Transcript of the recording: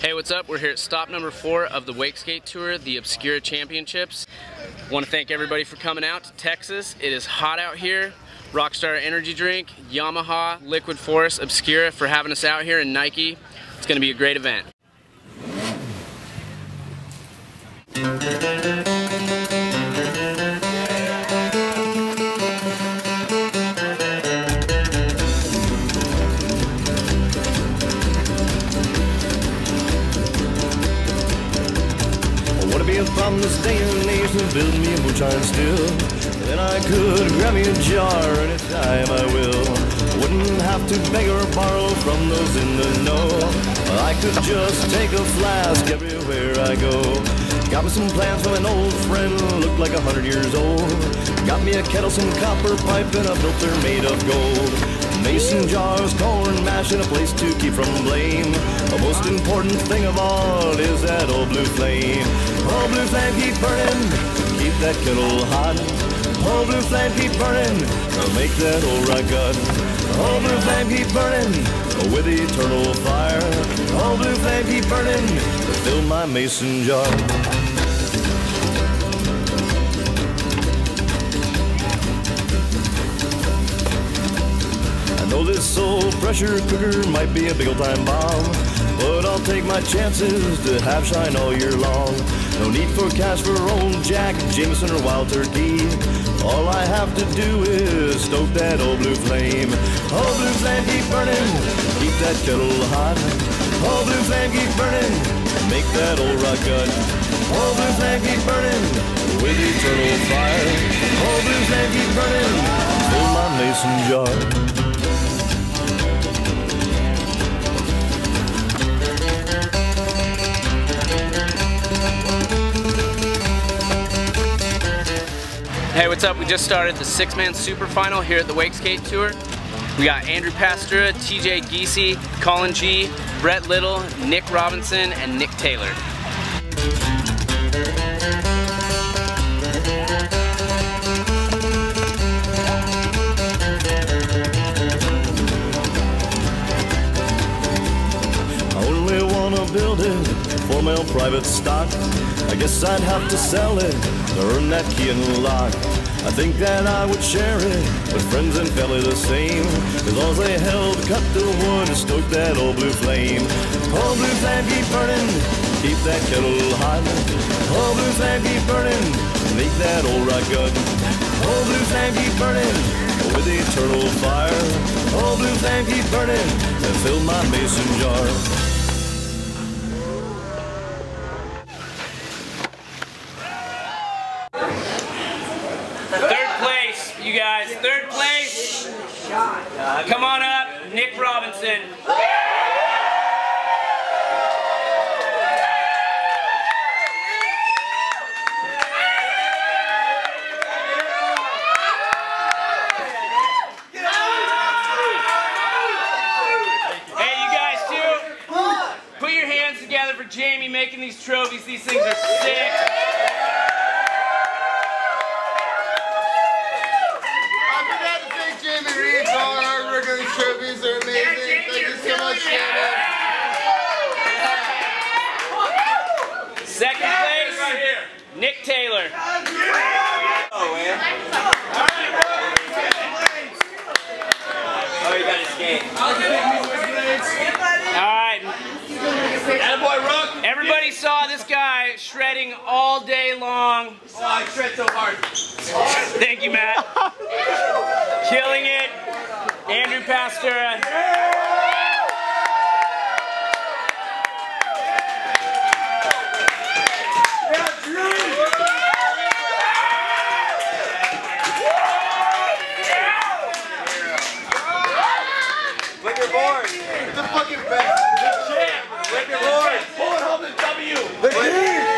Hey, what's up? We're here at stop number four of the Wake Skate Tour, the Obscura Championships. Want to thank everybody for coming out to Texas. It is hot out here. Rockstar Energy Drink, Yamaha, Liquid Force, Obscura for having us out here, and Nike. It's going to be a great event. This day and age to build me a moonshine still. Then I could grab me a jar anytime I will. Wouldn't have to beg or borrow from those in the know. I could just take a flask everywhere I go. Got me some plans from an old friend, looked like a hundred years old. Got me a kettle, some copper pipe, and a filter made of gold. Mason jars, corn mash, and a place to keep from blame. The most important thing of all is that old blue flame. Blue flame keep burning, keep that kettle hot. Oh, blue flame keep burning, make that old rock gut. Old blue flame keep burning with eternal fire. Oh, blue flame keep burning fill my mason jar. I know this old pressure cooker might be a big old time bomb, but I'll take my chances to have shine all year long. No need for cash for old Jack, Jameson, or Wild Turkey. All I have to do is stoke that old blue flame. Old blue flame keep burning, keep that kettle hot. Old blue flame keep burning, make that old rock gut. Old blue flame keep burning with eternal fire. Old blue flame keep burning, fill my mason jar. Hey, what's up? We just started the six-man super final here at the Wake Skate Tour. We got Andrew Pastura, TJ Giese, Colin G, Brett Little, Nick Robinson, and Nick Taylor. Only wanna build it for my own private stock. I guess I'd have to sell it to earn that key and lock. I think that I would share it with friends and family the same. Cause all they held, cut the wood and stoke that old blue flame. Old blue flame keep burning, keep that kettle hot. Old blue flame keep burning, make that old rock good. Old blue flame keep burning with the eternal fire. Old blue flame keep burning and fill my mason jar. You guys. Third place. Come on up, Nick Robinson. Hey, you guys too. Put your hands together for Jamie making these trophies. These things are sick. I forgot to thank Jamie Reed for all our hard work on these trophies. They're amazing. Thank you so much, Jamie. Second place, Nick Taylor. Oh, you gotta skate. All right. Everybody saw this guy shredding all day long. Oh, I shred so hard. Thank you, Matt. Killing it. Andrew Pastura. Flip your board. The fucking best. Flip your board. Pull it home the W. The king.